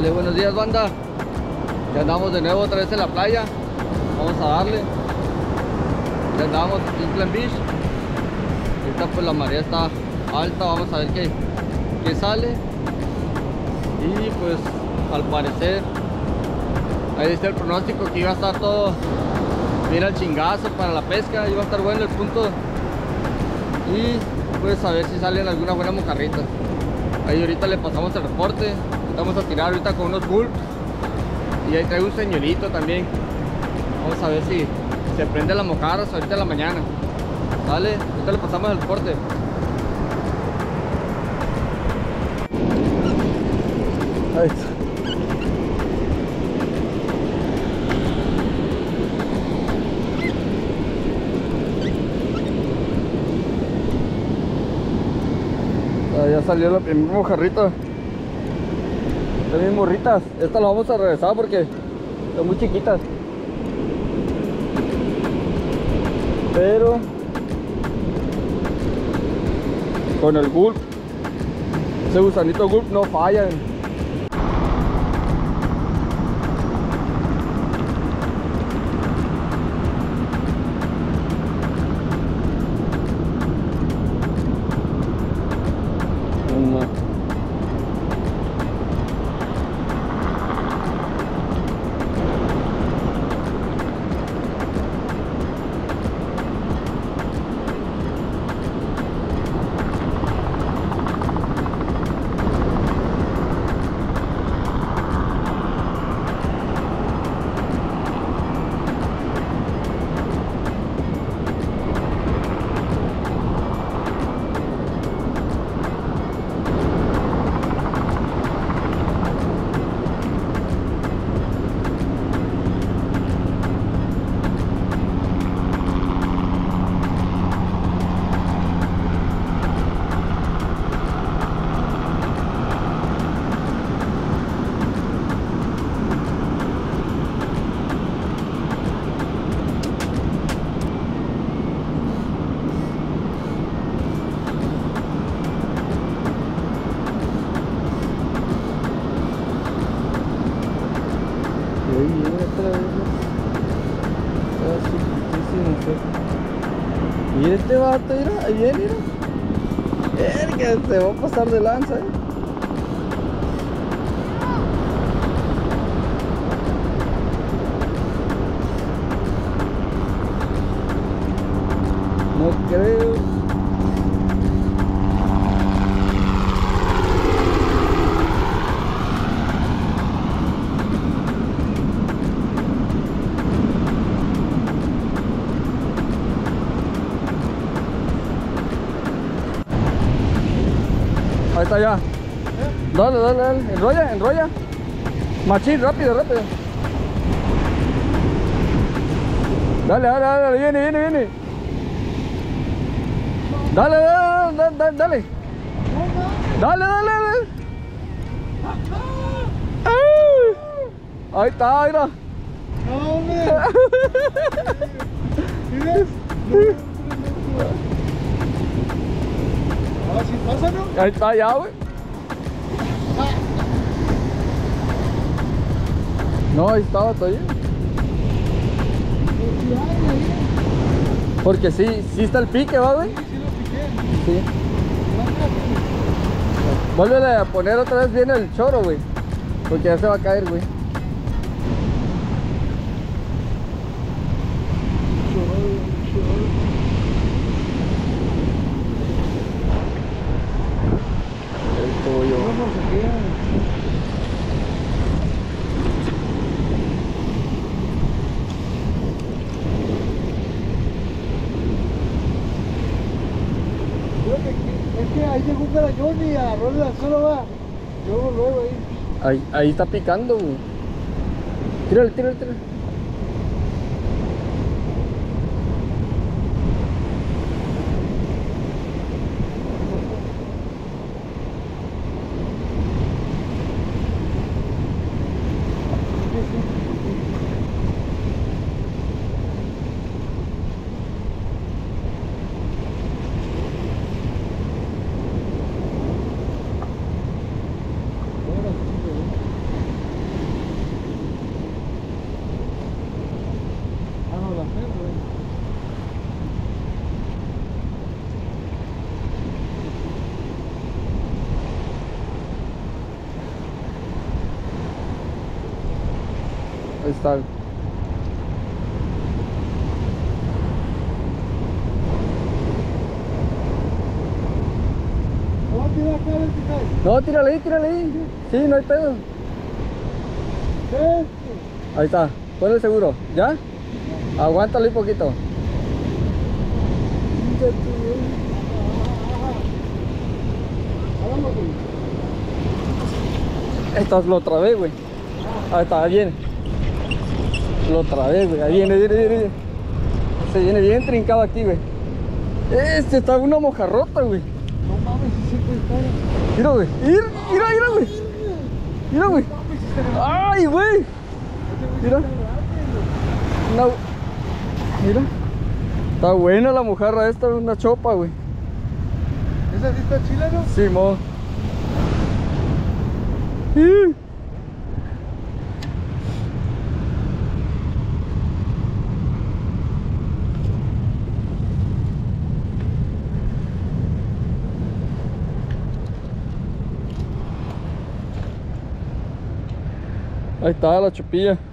Dale, buenos días banda. Ya andamos de nuevo otra vez en la playa. Vamos a darle. Ya andamos en Plan Beach. Ahorita pues la marea está alta. Vamos a ver qué, qué sale. Y pues al parecer ahí está el pronóstico que iba a estar todo bien al chingazo para la pesca. Iba a estar bueno el punto. Y pues a ver si salen alguna buena mojarrita. Ahí ahorita le pasamos el reporte. Vamos a tirar ahorita con unos gulps. Y ahí trae un señorito también. Vamos a ver si se prende la mojarra ahorita en la mañana. Vale, ahorita le pasamos el reporte. Ahí está. Ah, ya salió la primera mojarrita. También morritas. Esta la vamos a regresar porque son muy chiquitas. Pero con el gulp, ese gusanito gulp no falla. Y este vato, mira, viene, mira. Verga, se va a pasar de lanza, eh. No creo. Está ya. Dale, dale, dale. Enrolla, enrolla. Machín, rápido, rápido. Dale, dale, dale, viene, viene, viene. Dale, dale, dale, dale, dale. Dale, dale. Ahí está, mira. No, hombre. Ah. Ahí está ya, güey. No, ahí estaba todavía. Porque sí, sí está el pique, ¿va, güey? Sí, sí lo piqué. Sí. Vuelve a poner otra vez bien el choro, güey. Porque ya se va a caer, güey. El pollo. Vamos aquí. Creo que- que- Es que ahí está picando, güey. Tírale, tírale, tírale. No, tírale ahí, tírale ahí. Sí, no hay pedo. Ahí está. Ponle el seguro. ¿Ya? Aguántale un poquito. Hágalo, güey. Esta lo trabé, güey. Ahí está, viene. Lo trabé, güey. Ahí viene, viene, viene. Se viene bien trincado aquí, güey. Este está una mojarrota, güey. No mames, si siempre está. Mira, güey. Mira, mira, mira, güey. Mira, güey. Ay, güey. Mira. Una... Mira. Está buena la mojarra esta, una chopa, güey. ¿Esa sí está chila, no? Sí, mo. Sí. Ahí está la chupilla.